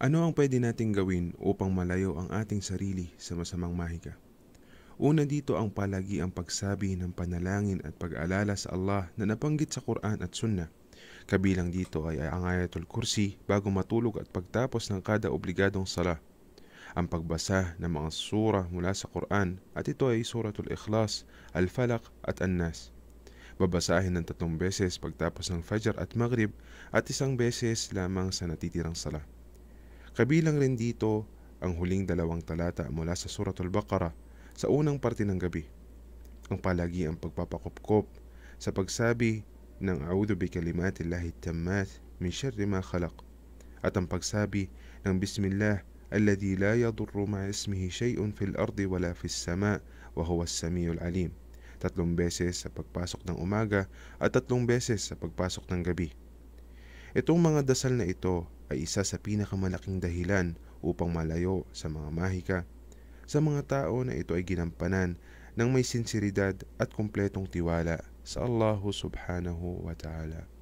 Ano ang pwede nating gawin upang malayo ang ating sarili sa masamang mahika? Una dito ang palagi ang pagsabi ng panalangin at pag-alala sa Allah na nabanggit sa Quran at Sunnah. Kabilang dito ay ang ayatul kursi bago matulog at pagtapos ng kada obligadong sala. Ang pagbasa ng mga surah mula sa Quran at ito ay suratul Ikhlas, Al-Falaq at An-Nas. Babasahin ng tatlong beses pagtapos ng Fajr at Maghrib at isang beses lamang sa natitirang sala. Kabilang rin dito ang huling dalawang talata mula sa Suratul Baqarah sa unang parte ng gabi. Ang palagi ang pagpapakopkop sa pagsabi ng A'udhu bi kalimatillahi tammat min sharri ma khalaq at ang pagsabi ng Bismillah alladhi la yadurru ma ismihi shay'un fil ardi wala fis sama wa huwa as-sami'ul alim. Tatlong beses sa pagpasok ng umaga at tatlong beses sa pagpasok ng gabi. Itong mga dasal na ito ay isa sa pinakamalaking dahilan upang malayo sa mga mahika sa mga tao na ito ay ginampanan ng may sinseridad at kumpletong tiwala sa Allah subhanahu wa ta'ala.